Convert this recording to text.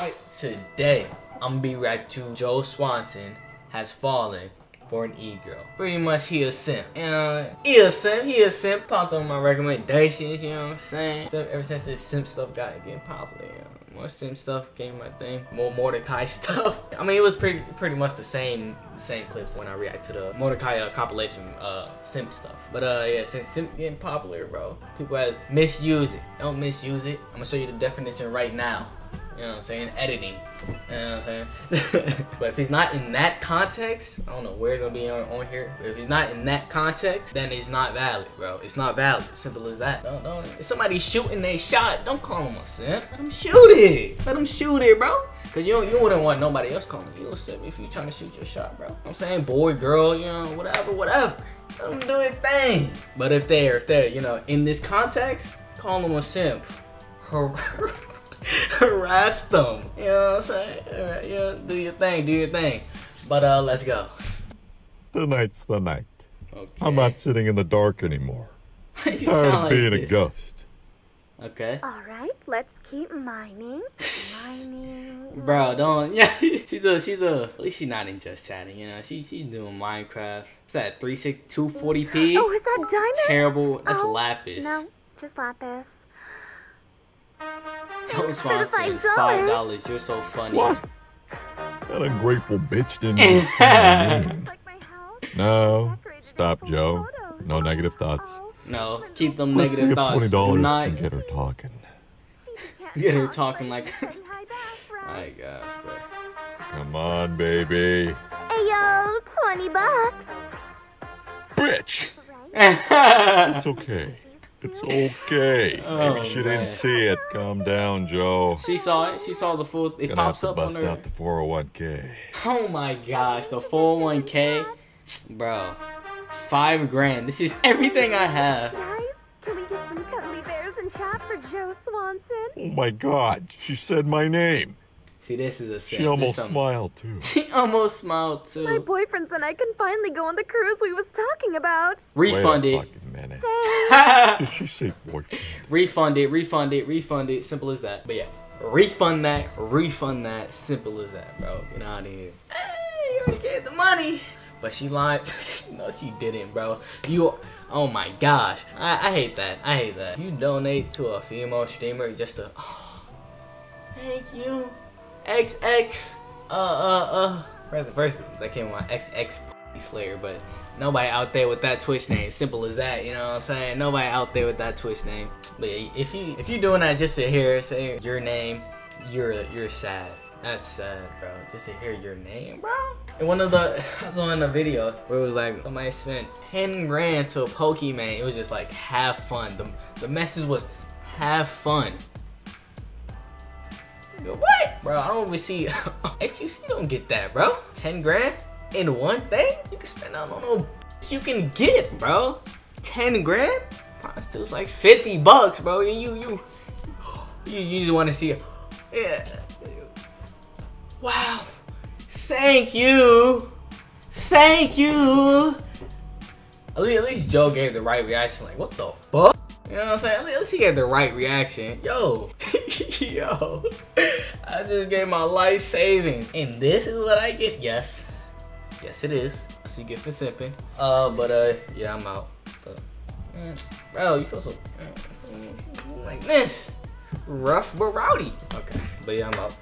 Right. Today, I'm gonna be right to Joe Swanson has fallen for an e-girl. Pretty much he a simp. You know, he a simp, he a simp. Popped on my recommendations, you know what I'm saying? So ever since this simp stuff got getting popular, you know. More simp stuff came my thing. More Mordecai stuff. I mean, it was pretty pretty much the same same clips when I react to the Mordecai uh, compilation uh, simp stuff. But uh, yeah, since simp getting popular, bro, people has misuse it. Don't misuse it. I'm gonna show you the definition right now. You know what I'm saying? Editing. You know what I'm saying? but if he's not in that context, I don't know where it's gonna be on, on here. But if he's not in that context, then it's not valid, bro. It's not valid. Simple as that. Don't, don't. If somebody's shooting their shot, don't call him a simp. Let him shoot it. Let him shoot it, bro. Cause you you wouldn't want nobody else calling you a simp if you're trying to shoot your shot, bro. You know I'm saying boy, girl, you know, whatever, whatever. Let them do their thing. But if they're if they're you know in this context, call them a simp. harass them. You know what I'm saying? Alright, yeah, do your thing, do your thing. But uh, let's go. Tonight's the night. Okay. I'm not sitting in the dark anymore. you Tired sound of like being a ghost. Okay. All right, let's keep mining, mining. Bro, don't. Yeah, she's a, she's a. At least she's not in just chatting. You know, she she's doing Minecraft. What's that? Three six two forty p. Oh, is that diamond? Terrible. That's Oh, lapis. No, just lapis. Joe Swanson, $5. five dollars. You're so funny. What? That ungrateful bitch didn't even say my name. Like my house. No. Stop, Joe. No negative thoughts. No, keep them Let's see negative if thoughts. twenty dollars not. can get her talking. Get her talking like- hi back, My gosh, bro. Come on, baby. Hey yo, twenty bucks. Bitch! Right? It's okay. It's okay. Oh, Maybe she man. didn't see it. Calm down, Joe. she saw it. She saw the full. It Gonna have pops to up on bust her. out the 401k. Oh my gosh, the 401k, bro, five grand. This is everything I have. Guys, can we get some cuddly bears in chat for Joe Swanson? Oh my god, she said my name. See, this is a sin. She almost smiled too. She almost smiled too. My too. boyfriends and I can finally go on the cruise we was talking about. Refund Wait a it. fucking minute. Thanks. Did she say boyfriend? refund it. Refund it. Refund it. Simple as that. But yeah, refund that. Refund that. Simple as that, bro. Get out of here. Hey, you already gave the money. But she lied. no, she didn't, bro. You. Oh my gosh. I, I hate that. I hate that. You donate to a female streamer just to. thank you. XX. Uh, uh, uh. First, first, that came on XX Slayer, but nobody out there with that Twitch name. Simple as that, you know what I'm saying? Nobody out there with that Twitch name. But if you if you doing that just to hear say your name, you're you're sad. That's sad, bro. Just to hear your name, bro. And one of the I saw in a video where it was like somebody spent 10 grand to a Pokimane. It was just like have fun. The the message was have fun. What? Bro, I don't even see XUC don't get that, bro. 10 grand in one thing? You can spend that on no you can get, bro. 10 grand? Probably still like 50 bucks, bro. You you you you, just want to see Yeah. Wow. Thank you. Thank you. At least Joe gave the right reaction. Like, what the fuck? You know what I'm saying? At least- he gave the right reaction. Yo, yo, I just gave my life savings, and this is what I get. Yes, yes, it is. That's what you get for sipping. Uh, but uh, yeah, I'm out. But, mm, bro, you feel so mm, like this, rough but rowdy. Okay, but yeah, I'm out.